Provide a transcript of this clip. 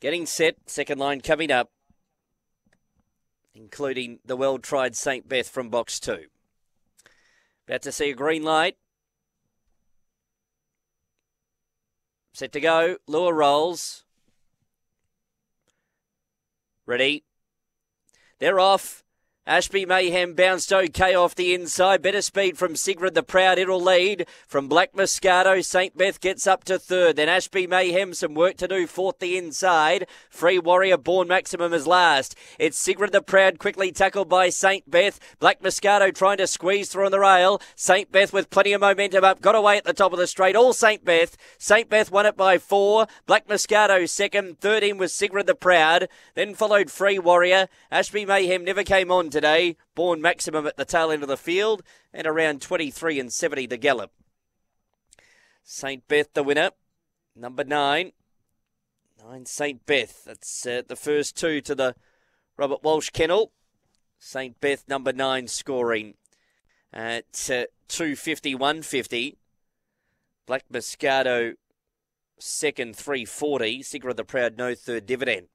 Getting set, second line coming up, including the well tried St. Beth from box two. About to see a green light. Set to go. Lure rolls. Ready. They're off. Ashby Mayhem bounced okay off the inside. Better speed from Sigrid the Proud. It'll lead from Black Moscato. St. Beth gets up to third. Then Ashby Mayhem, some work to do. Fourth the inside. Free Warrior Born Maximum is last. It's Sigrid the Proud quickly tackled by St. Beth. Black Moscato trying to squeeze through on the rail. St. Beth with plenty of momentum up. Got away at the top of the straight. All St. Beth. St. Beth won it by four. Black Moscato second. Third in was Sigrid the Proud. Then followed Free Warrior. Ashby Mayhem never came on today. Born maximum at the tail end of the field and around 23 and 70 the gallop. St. Beth the winner. Number nine. Nine St. Beth. That's uh, the first two to the Robert Walsh kennel. St. Beth number nine scoring at uh, 250, 150. Black Moscato second, 340. Sigrid the Proud, no third dividend.